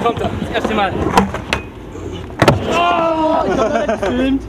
Jetzt kommt er. Das erste Mal. Oh, ich hab gefilmt.